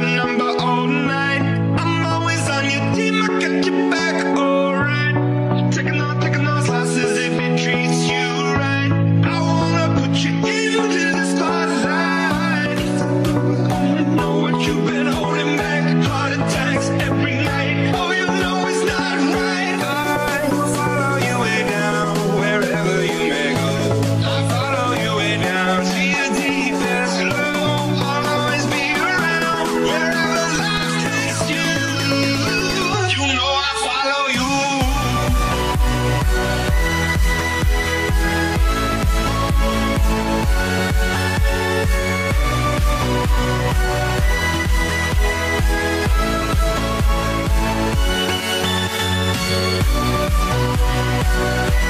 but no. Música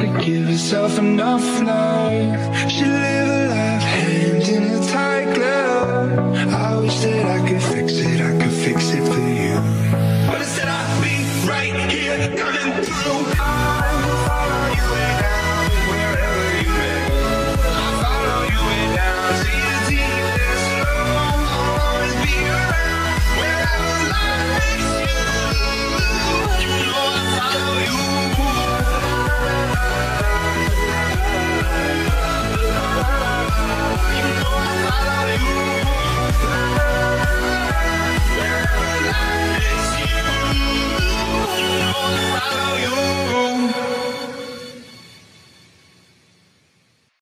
to give herself enough love. She live a life.